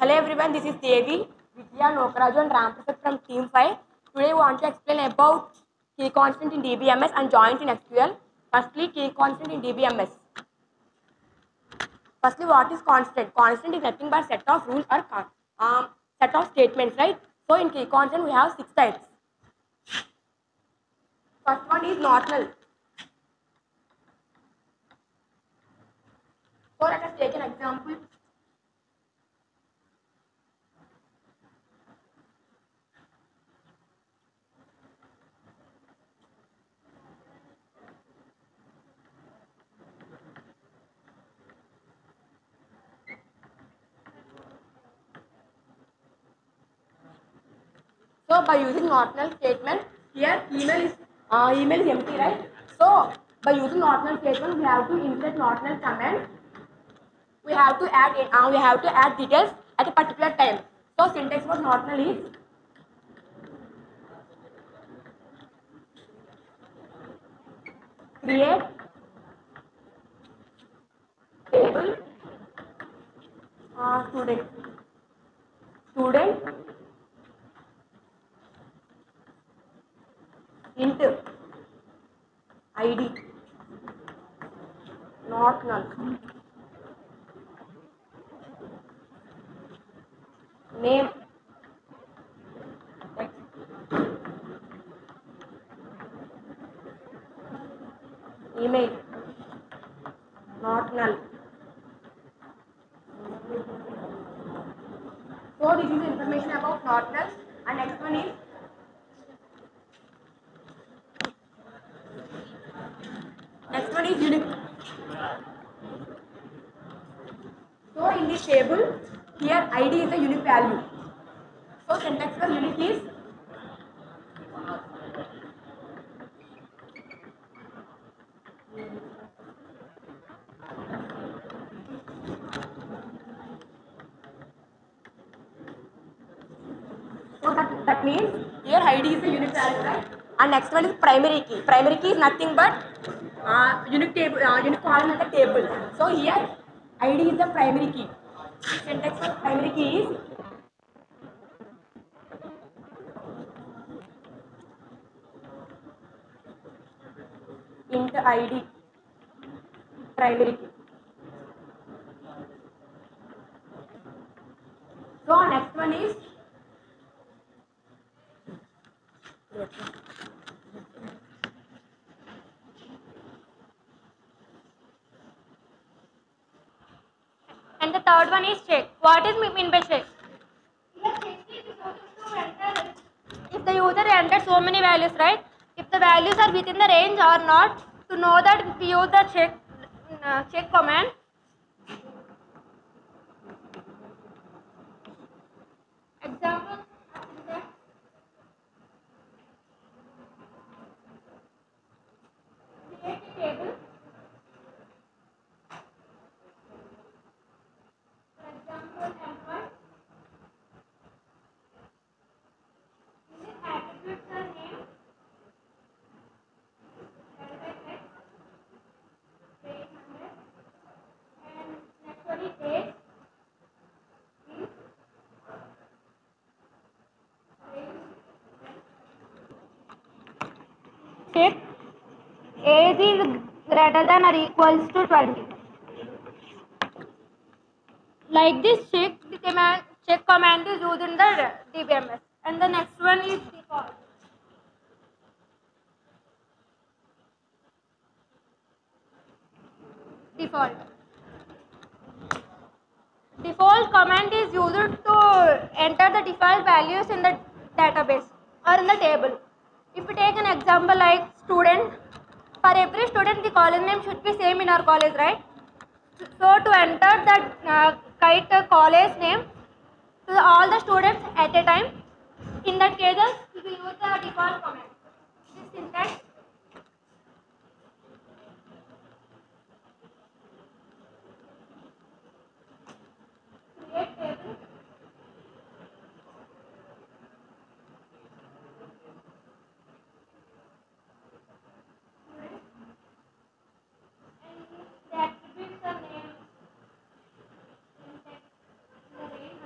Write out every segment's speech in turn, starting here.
Hello everyone, this is Devi, Vidya Nokraju and Ramprasad from Team 5. Today we want to explain about key constant in DBMS and joins in SQL. Firstly, key constant in DBMS. Firstly, what is constant? Constant is nothing but set of rules or um, set of statements, right? So in key constant we have six types. First one is normal. So let us take an example. By using null statement, here email is uh, email is empty, right? So by using null statement, we have to insert not null command. We have to add uh, we have to add details at a particular time. So syntax for not is create table uh, student name email not null so this is information about not null and next one is Next one is unique. So in this table, here ID is a unique value. So syntax for unique is So that, that means here ID is a unique value, right? And next one is primary key. Primary key is nothing but uh, unique table, uh, unique column in the table. So here ID is the primary key. Syntax for primary key is int ID primary key. So next one is third one is check. What is mean by check? If the user entered so many values, right? If the values are within the range or not, to know that we use the check uh, check command. Example. Create a table. For example, employee. In this attributes are name, salary text, pay hundred, and next one is date. is Check age is greater than or equals to 20. Like this check the command check command is used in the DBMS. And the next one is default. Default. Default command is used to enter the default values in the database or in the table. If we take an example like student, for every student the college name should be same in our college, right? So to enter that uh, kite college name to the- all the students at a time, in that cases we use the default command. This syntax create table and the attributes are name, syntax, the range,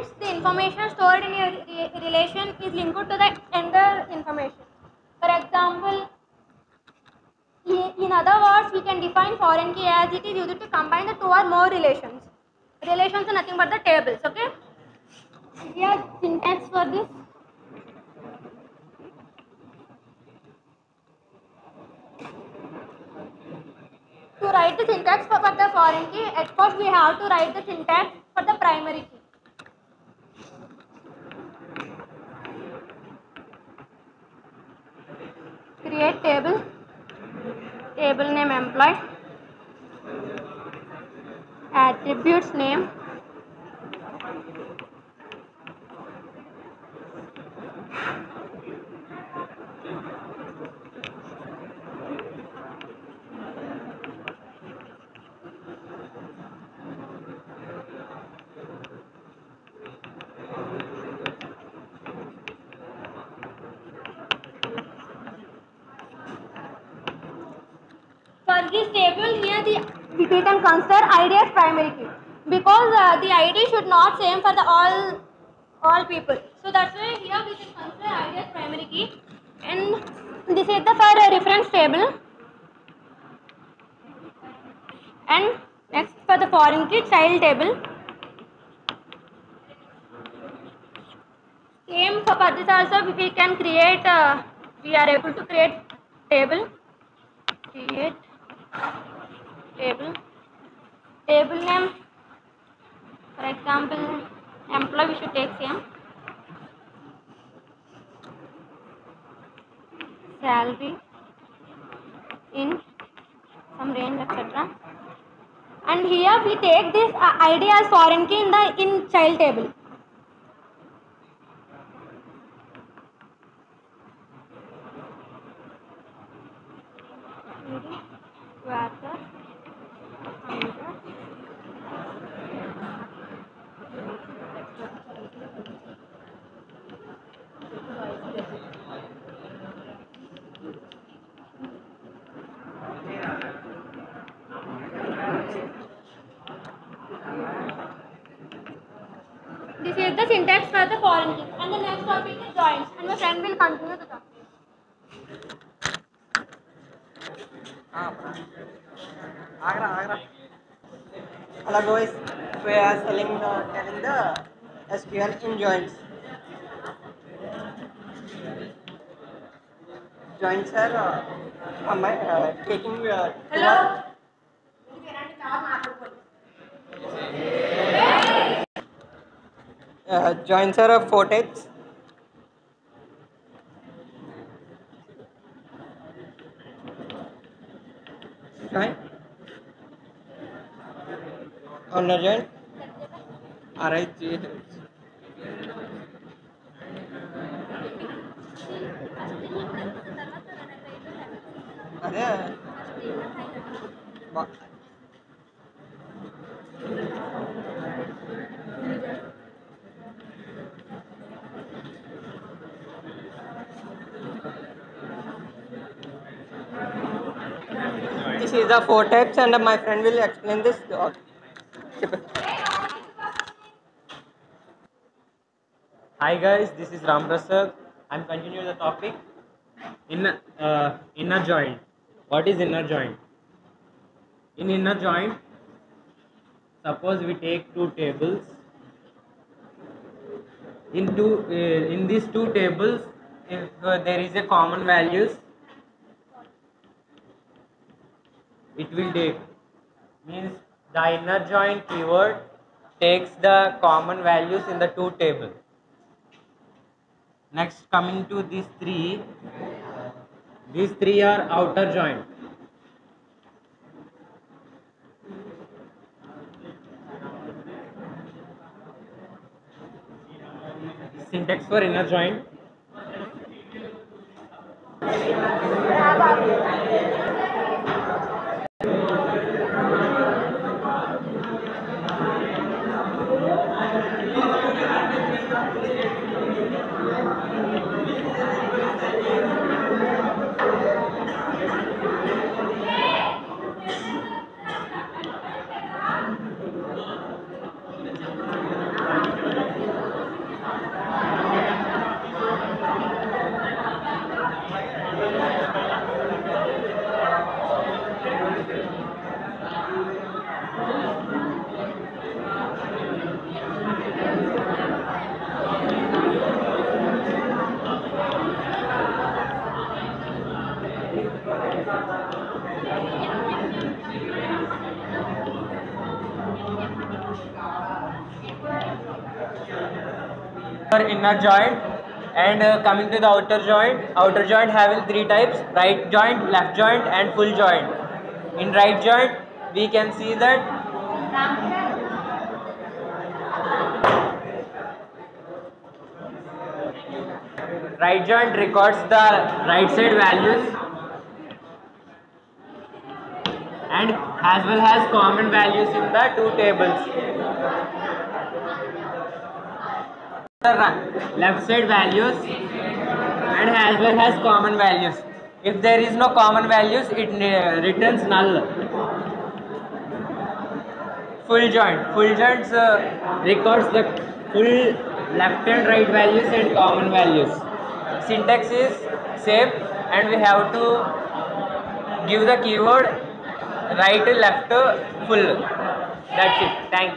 information stored in a re- eh, relation is linked to the ender information. For example, in other words, we can define foreign key as it is used to combine the two or more relations. Relations are nothing but the tables, okay? Here, syntax for this. To write the syntax for, for the foreign key, at first we have to write the syntax for the primary key. Table, table name employee, attributes name, This table here the we can consider ID as primary key. Because uh, the ID should not same for the all all people. So that's why here we can consider ID as primary key. And this is the for reference table. And next for the foreign key child table. Same for this also we can create uh, we are able to create table. Create table table name for example employee we should take same salary in some range etc and here we take this uh, id as foreign key in the in child table The syntax for the foreign key. And the next topic is joints. And my friend will continue the topic. Agra, Agra. Hello guys, we are selling the telling the SQL in joints. Joints are uh, uh, taking uh, hello uh, joints are of four types. Joint. Owner joint. RIG. అదే This is the four types, and my friend will explain this. Hi guys, this is Ram Prasad. I'm continuing the topic. Inner, uh, inner joint. What is inner joint? In inner joint, suppose we take two tables. In two, uh, in these two tables, if uh, there is a common values, it will take means the inner join keyword takes the common values in the two tables. Next coming to these three, these three are outer join. Syntax for inner join. Inner joint and uh, coming to the outer joint. Outer joint having three types right joint left joint and full joint. In right joint we can see that right joint records the right side values as well as common values in the two tables left side values and as well as common values. If there is no common values, it returns null. Full joint. Full joints uh, records the full left and right values and common values. Syntax is same and we have to give the keyword right, left, full. That's it. Thank you.